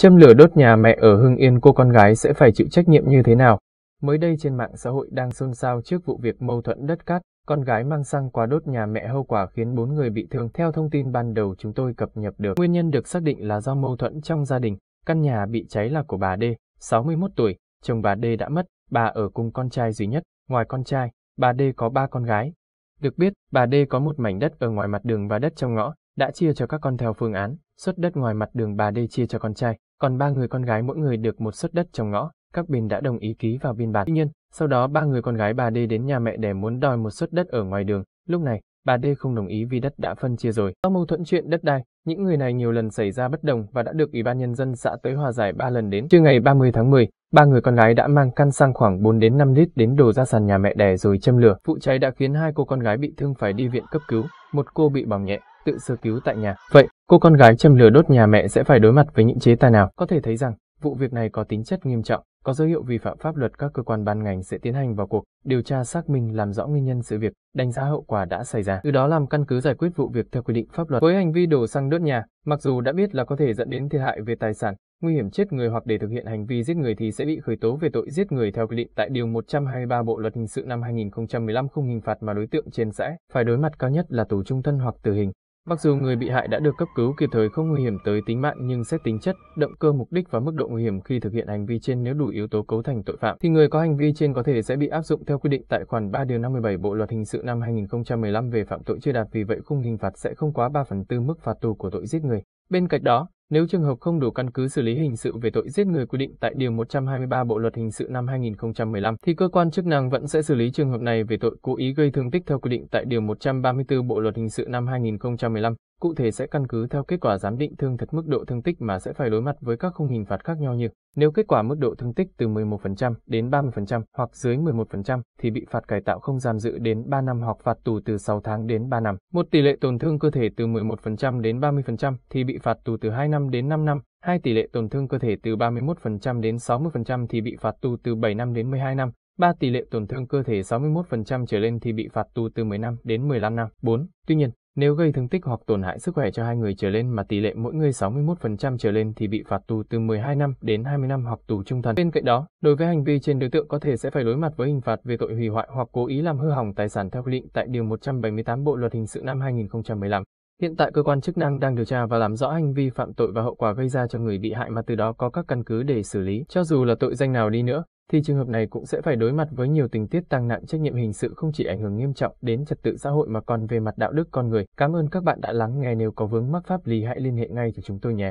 Châm lửa đốt nhà mẹ ở Hưng Yên cô con gái sẽ phải chịu trách nhiệm như thế nào? Mới đây trên mạng xã hội đang xôn xao trước vụ việc mâu thuẫn đất cát, con gái mang xăng qua đốt nhà mẹ hậu quả khiến 4 người bị thương. Theo thông tin ban đầu chúng tôi cập nhật được, nguyên nhân được xác định là do mâu thuẫn trong gia đình. Căn nhà bị cháy là của bà D, 61 tuổi, chồng bà D đã mất, bà ở cùng con trai duy nhất, ngoài con trai, bà D có 3 con gái. Được biết, bà D có một mảnh đất ở ngoài mặt đường và đất trong ngõ, đã chia cho các con theo phương án, suất đất ngoài mặt đường bà D chia cho con trai, còn ba người con gái mỗi người được một suất đất trong ngõ, các bên đã đồng ý ký vào biên bản. Tuy nhiên, sau đó ba người con gái bà D đến nhà mẹ để muốn đòi một suất đất ở ngoài đường, lúc này, bà D không đồng ý vì đất đã phân chia rồi. Do mâu thuẫn chuyện đất đai, những người này nhiều lần xảy ra bất đồng và đã được Ủy ban Nhân dân xã tới hòa giải ba lần đến. Trưa ngày 30 tháng 10, ba người con gái đã mang căn xăng khoảng 4 đến 5 lít đến đổ ra sàn nhà mẹ đẻ rồi châm lửa. Vụ cháy đã khiến hai cô con gái bị thương phải đi viện cấp cứu, một cô bị bỏng nhẹ, tự sơ cứu tại nhà. Vậy, cô con gái châm lửa đốt nhà mẹ sẽ phải đối mặt với những chế tài nào? Có thể thấy rằng, vụ việc này có tính chất nghiêm trọng, có dấu hiệu vi phạm pháp luật các cơ quan ban ngành sẽ tiến hành vào cuộc, điều tra xác minh làm rõ nguyên nhân sự việc, đánh giá hậu quả đã xảy ra, từ đó làm căn cứ giải quyết vụ việc theo quy định pháp luật. Với hành vi đổ xăng đốt nhà, mặc dù đã biết là có thể dẫn đến thiệt hại về tài sản, nguy hiểm chết người hoặc để thực hiện hành vi giết người thì sẽ bị khởi tố về tội giết người theo quy định tại Điều 123 Bộ Luật Hình sự năm 2015 không hình phạt mà đối tượng trên sẽ phải đối mặt cao nhất là tù trung thân hoặc tử hình. Mặc dù người bị hại đã được cấp cứu kịp thời không nguy hiểm tới tính mạng nhưng xét tính chất, động cơ mục đích và mức độ nguy hiểm khi thực hiện hành vi trên nếu đủ yếu tố cấu thành tội phạm thì người có hành vi trên có thể sẽ bị áp dụng theo quy định tại khoản 3 điều 57 Bộ luật hình sự năm 2015 về phạm tội chưa đạt vì vậy khung hình phạt sẽ không quá 3 phần tư mức phạt tù của tội giết người. Bên cạnh đó, nếu trường hợp không đủ căn cứ xử lý hình sự về tội giết người quy định tại Điều 123 Bộ Luật Hình sự năm 2015, thì cơ quan chức năng vẫn sẽ xử lý trường hợp này về tội cố ý gây thương tích theo quy định tại Điều 134 Bộ Luật Hình sự năm 2015. Cụ thể sẽ căn cứ theo kết quả giám định thương thật mức độ thương tích mà sẽ phải đối mặt với các khung hình phạt khác nhau như nếu kết quả mức độ thương tích từ 11% đến 30% hoặc dưới 11% thì bị phạt cải tạo không giam giữ đến 3 năm hoặc phạt tù từ 6 tháng đến 3 năm. Một tỷ lệ tổn thương cơ thể từ 11% đến 30% thì bị phạt tù từ 2 năm đến 5 năm. Hai tỷ lệ tổn thương cơ thể từ 31% đến 60% thì bị phạt tù từ 7 năm đến 12 năm. 3 tỷ lệ tổn thương cơ thể 61% trở lên thì bị phạt tù từ 10 năm đến 15 năm. 4. Tuy nhiên, nếu gây thương tích hoặc tổn hại sức khỏe cho hai người trở lên mà tỷ lệ mỗi người 61% trở lên thì bị phạt tù từ 12 năm đến 20 năm hoặc tù trung thân. Bên cạnh đó, đối với hành vi trên đối tượng có thể sẽ phải đối mặt với hình phạt về tội hủy hoại hoặc cố ý làm hư hỏng tài sản theo quy định tại Điều 178 Bộ Luật Hình sự năm 2015. Hiện tại cơ quan chức năng đang điều tra và làm rõ hành vi phạm tội và hậu quả gây ra cho người bị hại mà từ đó có các căn cứ để xử lý. Cho dù là tội danh nào đi nữa, thì trường hợp này cũng sẽ phải đối mặt với nhiều tình tiết tăng nặng trách nhiệm hình sự không chỉ ảnh hưởng nghiêm trọng đến trật tự xã hội mà còn về mặt đạo đức con người. Cảm ơn các bạn đã lắng nghe nếu có vướng mắc pháp lý, hãy liên hệ ngay cho chúng tôi nhé.